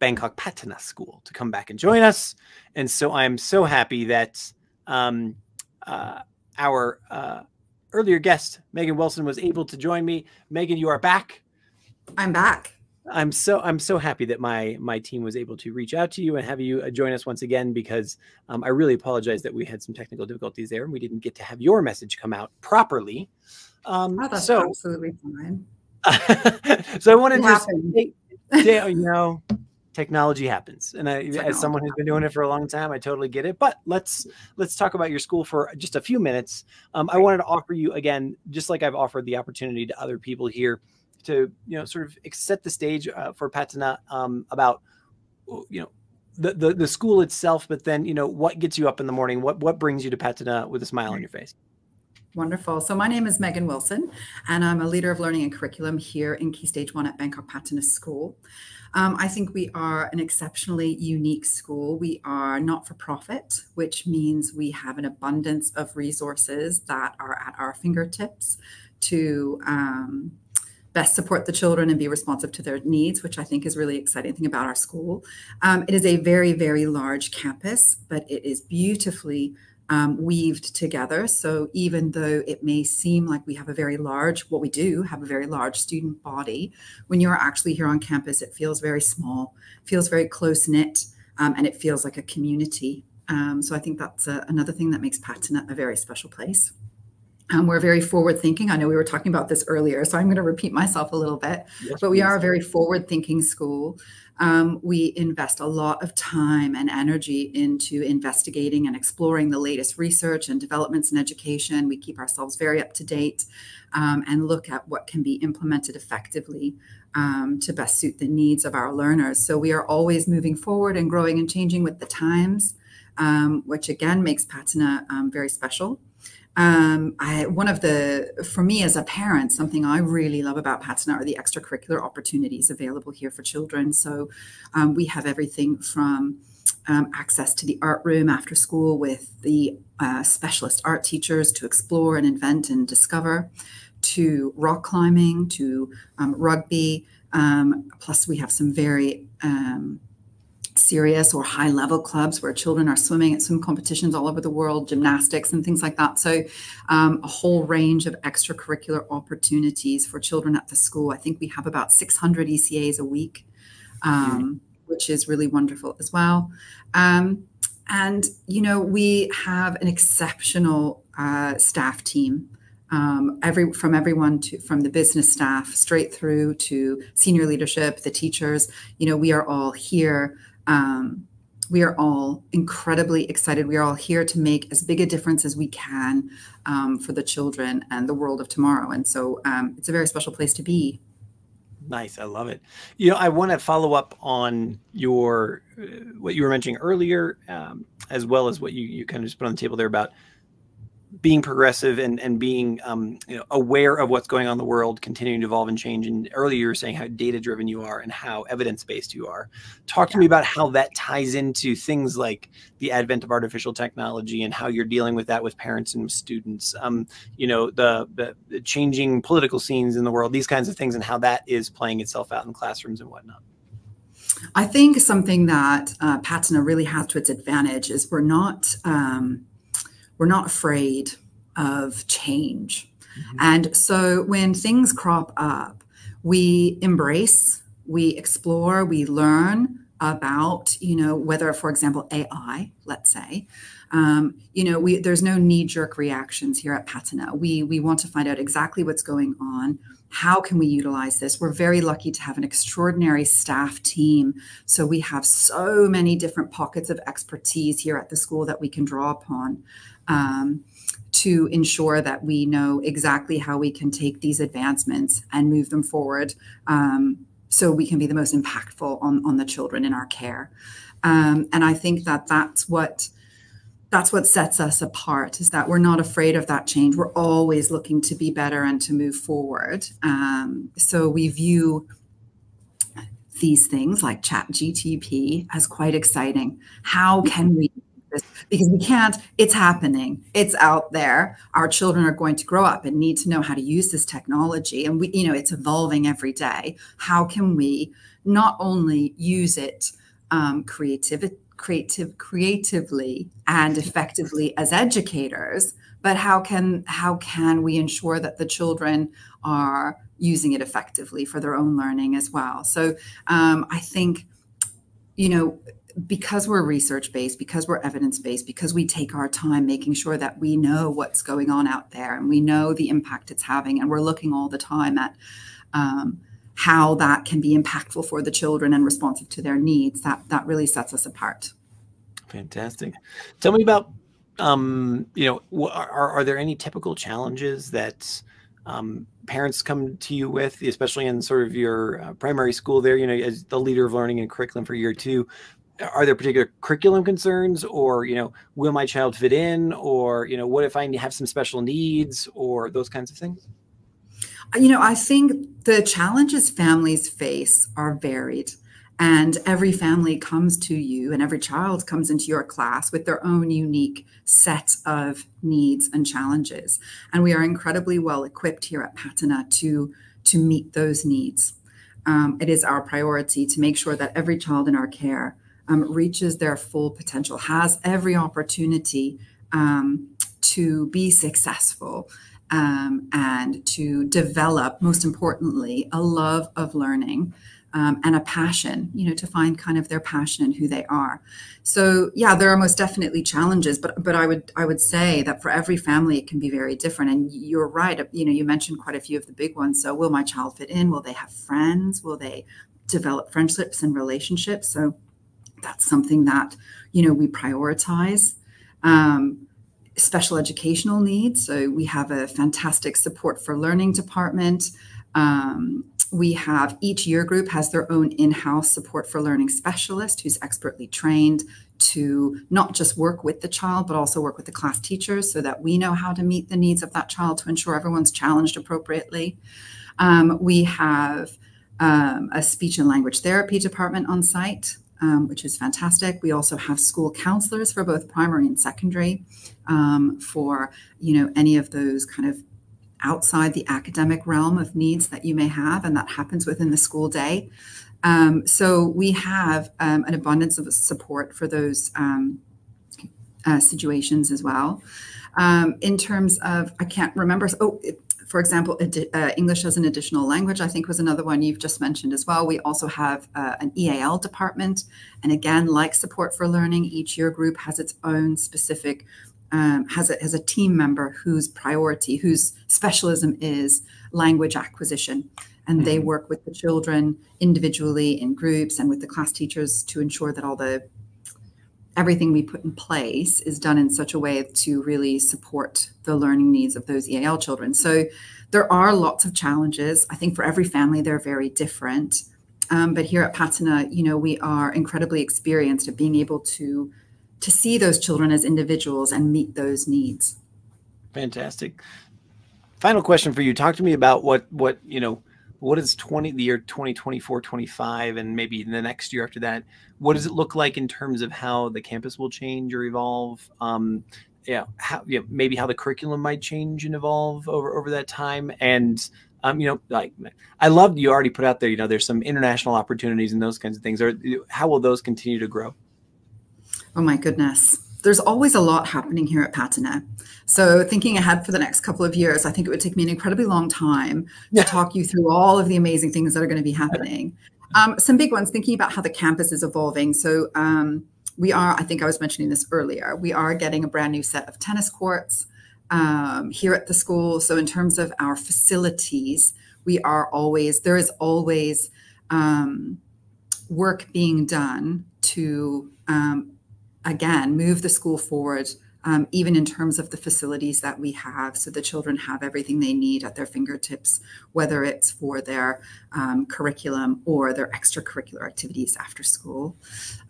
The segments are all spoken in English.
Bangkok Patana School to come back and join us. And so I'm so happy that um, uh, our uh, earlier guest, Megan Wilson, was able to join me. Megan, you are back. I'm back. I'm so I'm so happy that my my team was able to reach out to you and have you uh, join us once again because um, I really apologize that we had some technical difficulties there and we didn't get to have your message come out properly. Um, oh, that's so, absolutely fine. so I wanted to say, you know, technology happens, and I, as someone who's been doing it for a long time, I totally get it. But let's let's talk about your school for just a few minutes. Um, I wanted to offer you again, just like I've offered the opportunity to other people here to you know sort of set the stage uh, for Patana um, about you know the, the the school itself, but then you know what gets you up in the morning, what what brings you to Patana with a smile on your face. Wonderful. So my name is Megan Wilson, and I'm a leader of learning and curriculum here in Key Stage One at Bangkok Patana School. Um, I think we are an exceptionally unique school. We are not for profit, which means we have an abundance of resources that are at our fingertips to um, best support the children and be responsive to their needs, which I think is really exciting thing about our school. Um, it is a very, very large campus, but it is beautifully um, weaved together. So even though it may seem like we have a very large, what we do have a very large student body, when you're actually here on campus, it feels very small, feels very close knit, um, and it feels like a community. Um, so I think that's a, another thing that makes Patana a very special place. Um, we're very forward thinking. I know we were talking about this earlier, so I'm going to repeat myself a little bit. Yes, but we please. are a very forward thinking school. Um, we invest a lot of time and energy into investigating and exploring the latest research and developments in education. We keep ourselves very up to date um, and look at what can be implemented effectively um, to best suit the needs of our learners. So we are always moving forward and growing and changing with the times, um, which again makes Patana um, very special. Um, I, one of the, for me as a parent, something I really love about Patana are the extracurricular opportunities available here for children. So um, we have everything from um, access to the art room after school with the uh, specialist art teachers to explore and invent and discover, to rock climbing, to um, rugby. Um, plus, we have some very um, serious or high level clubs where children are swimming at swim competitions all over the world, gymnastics and things like that. So, um, a whole range of extracurricular opportunities for children at the school. I think we have about 600 ECAs a week, um, which is really wonderful as well. Um, and, you know, we have an exceptional uh, staff team. Um, every from everyone to from the business staff straight through to senior leadership, the teachers. You know, we are all here um, we are all incredibly excited. We are all here to make as big a difference as we can um, for the children and the world of tomorrow. And so um, it's a very special place to be. Nice, I love it. You know, I want to follow up on your uh, what you were mentioning earlier, um, as well as what you you kind of just put on the table there about being progressive and and being um, you know, aware of what's going on in the world, continuing to evolve and change. And earlier you were saying how data driven you are and how evidence based you are. Talk yeah. to me about how that ties into things like the advent of artificial technology and how you're dealing with that with parents and students. Um, you know the, the, the changing political scenes in the world, these kinds of things, and how that is playing itself out in classrooms and whatnot. I think something that uh, Patana really has to its advantage is we're not. Um, we're not afraid of change. Mm-hmm. And so when things crop up, we embrace, we explore, we learn about, you know, whether, for example, AI, let's say, um, you know, we there's no knee-jerk reactions here at Patana. We we want to find out exactly what's going on. How can we utilize this? We're very lucky to have an extraordinary staff team. So we have so many different pockets of expertise here at the school that we can draw upon um, to ensure that we know exactly how we can take these advancements and move them forward um, so we can be the most impactful on, on the children in our care. Um, and I think that that's what that's what sets us apart is that we're not afraid of that change. We're always looking to be better and to move forward. Um, so we view these things like chat GTP as quite exciting. How can we this because we can't it's happening. It's out there. Our children are going to grow up and need to know how to use this technology. And we you know it's evolving every day. How can we not only use it um, creative, creative creatively and effectively as educators but how can how can we ensure that the children are using it effectively for their own learning as well? So um, i think you know because we're research based, because we're evidence based, because we take our time making sure that we know what's going on out there and we know the impact it's having, and we're looking all the time at um, how that can be impactful for the children and responsive to their needs. That that really sets us apart. Fantastic. Tell me about um, you know are are there any typical challenges that um, parents come to you with, especially in sort of your uh, primary school there, you know, as the leader of learning and curriculum for year two, are there particular curriculum concerns or you know will my child fit in? Or you know what if i have some special needs or those kinds of things? You know i think the challenges families face are varied and every family comes to you and every child comes into your class with their own unique set of needs and challenges. And we are incredibly well equipped here at Patana to to meet those needs. Um, it is our priority to make sure that every child in our care um, reaches their full potential, has every opportunity um, to be successful um, and to develop, most importantly, a love of learning. Um, and a passion, you know, to find kind of their passion and who they are. So yeah, there are most definitely challenges, but but I would I would say that for every family it can be very different. And you're right, you know, you mentioned quite a few of the big ones. So will my child fit in? Will they have friends? Will they develop friendships and relationships? So that's something that you know we prioritize um, special educational needs. So we have a fantastic support for learning department. Um, we have each year group has their own in-house support for learning specialist who's expertly trained to not just work with the child but also work with the class teachers so that we know how to meet the needs of that child to ensure everyone's challenged appropriately. Um, we have um, a speech and language therapy department on site um, which is fantastic. We also have school counselors for both primary and secondary um, for you know any of those kind of outside the academic realm of needs that you may have, and that happens within the school day. Um, so we have um, an abundance of support for those um, uh, situations as well. Um, in terms of, I can't remember. Oh, it, for example, uh, English as an additional language, I think was another one you've just mentioned as well. We also have uh, an EAL department. And again, like support for learning, each year group has its own specific, um, has, a, has a team member whose priority, whose specialism is language acquisition. And they mm-hmm. work with the children individually in groups and with the class teachers to ensure that all the everything we put in place is done in such a way to really support the learning needs of those EAL children. So there are lots of challenges. I think for every family, they're very different. Um, but here at Patana, you know, we are incredibly experienced at being able to to see those children as individuals and meet those needs. Fantastic. Final question for you. Talk to me about what what you know what is 20 the year 2024 25 and maybe the next year after that what does it look like in terms of how the campus will change or evolve? Um, yeah how maybe how the curriculum might change and evolve over over that time. And um, you know like i love you already put out there you know there's some international opportunities and those kinds of things. Or how will those continue to grow? Oh my goodness there's always a lot happening here at Patana. So thinking ahead for the next couple of years, I think it would take me an incredibly long time yeah. to talk you through all of the amazing things that are going to be happening. Um, some big ones, thinking about how the campus is evolving. So um, we are, I think I was mentioning this earlier, we are getting a brand new set of tennis courts um, here at the school. So in terms of our facilities, we are always, there is always um, work being done to um, again, move the school forward, um, even in terms of the facilities that we have, so the children have everything they need at their fingertips, whether it's for their um, curriculum or their extracurricular activities after school.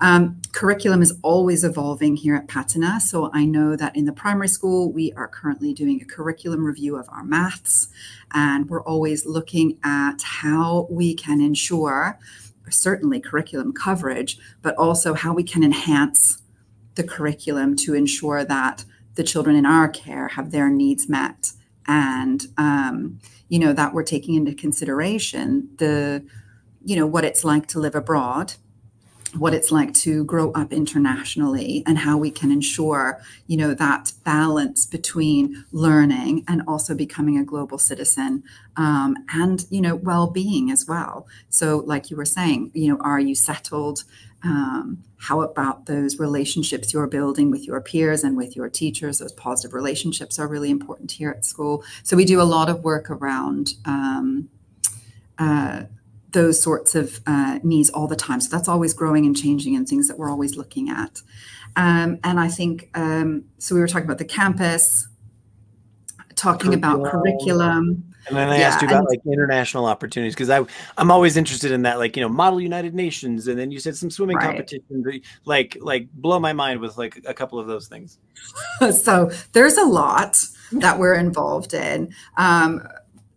Um, curriculum is always evolving here at Patana, so I know that in the primary school, we are currently doing a curriculum review of our maths, and we're always looking at how we can ensure certainly curriculum coverage, but also how we can enhance the curriculum to ensure that the children in our care have their needs met. And um, you know that we're taking into consideration the you know what it's like to live abroad what it's like to grow up internationally and how we can ensure you know that balance between learning and also becoming a global citizen um, and you know well-being as well. So like you were saying you know are you settled um, how about those relationships you're building with your peers and with your teachers? Those positive relationships are really important here at school. So we do a lot of work around um, uh, those sorts of uh, needs all the time. So that's always growing and changing and things that we're always looking at. Um, and I think, um, so we were talking about the campus, talking about curriculum. And then I yeah, asked you about like international opportunities because I I'm always interested in that, like you know, model United Nations, and then you said some swimming right. competitions, like like blow my mind with like a couple of those things. so there's a lot that we're involved in. Um,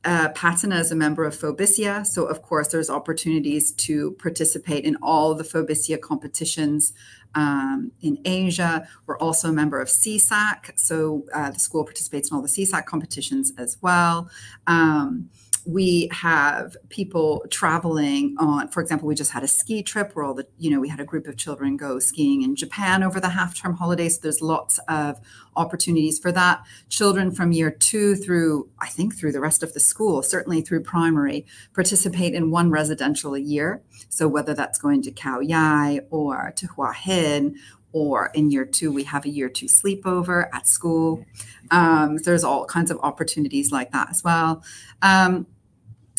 uh, Patana is a member of FOBISIA, so of course there's opportunities to participate in all the FOBISIA competitions um, in Asia. We're also a member of SEASAC, so uh, the school participates in all the SEASAC competitions as well. Um, we have people traveling on for example we just had a ski trip where all the you know we had a group of children go skiing in japan over the half term holidays so there's lots of opportunities for that. Children from year two through i think through the rest of the school certainly through primary participate in one residential a year. So whether that's going to khao yai or to hua hin or in year two we have a year two sleepover at school. Um, there's all kinds of opportunities like that as well. Um,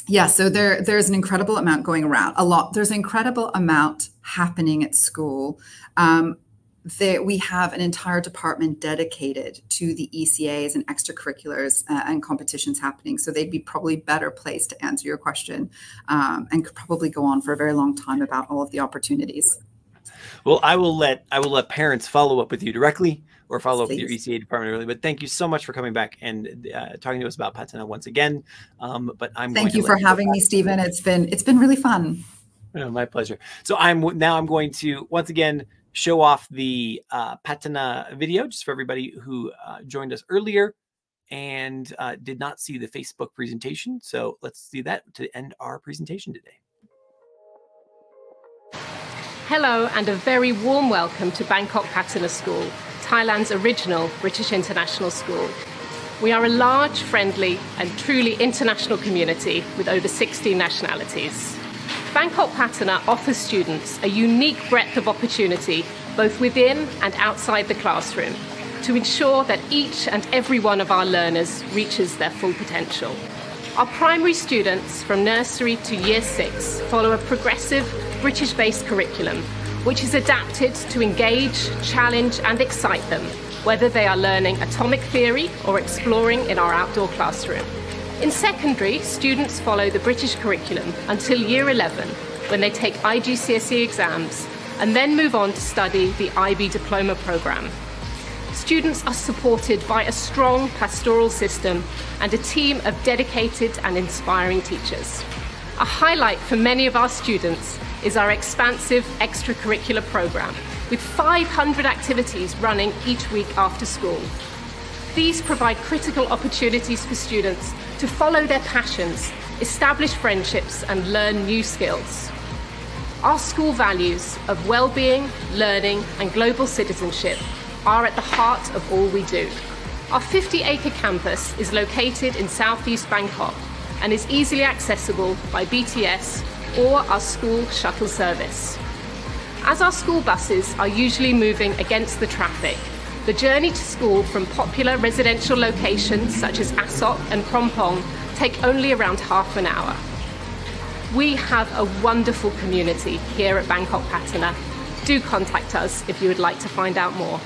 yeah so there there's an incredible amount going around a lot there's an incredible amount happening at school um, there, we have an entire department dedicated to the ECAs and extracurriculars uh, and competitions happening. So they'd be probably better placed to answer your question um, and could probably go on for a very long time about all of the opportunities. Well, I will let I will let parents follow up with you directly or follow Please. up with your ECA department really. But thank you so much for coming back and uh, talking to us about Patana once again. Um, but I'm thank you for having me, Stephen. It's been it's been really fun. Oh, my pleasure. So I'm now I'm going to once again show off the uh, Patana video just for everybody who uh, joined us earlier and uh, did not see the Facebook presentation. So let's do that to end our presentation today. Hello and a very warm welcome to Bangkok Patana School, Thailand's original British international school. We are a large, friendly, and truly international community with over 60 nationalities. Bangkok Patana offers students a unique breadth of opportunity both within and outside the classroom to ensure that each and every one of our learners reaches their full potential. Our primary students from nursery to year six follow a progressive British based curriculum which is adapted to engage, challenge, and excite them, whether they are learning atomic theory or exploring in our outdoor classroom. In secondary, students follow the British curriculum until year 11 when they take IGCSE exams and then move on to study the IB diploma programme students are supported by a strong pastoral system and a team of dedicated and inspiring teachers. A highlight for many of our students is our expansive extracurricular programme, with 500 activities running each week after school. These provide critical opportunities for students to follow their passions, establish friendships, and learn new skills. Our school values of well-being, learning, and global citizenship are at the heart of all we do. Our 50 acre campus is located in southeast Bangkok and is easily accessible by BTS or our school shuttle service. As our school buses are usually moving against the traffic, the journey to school from popular residential locations such as Asok and Phrom Phong take only around half an hour. We have a wonderful community here at Bangkok Patana. Do contact us if you would like to find out more.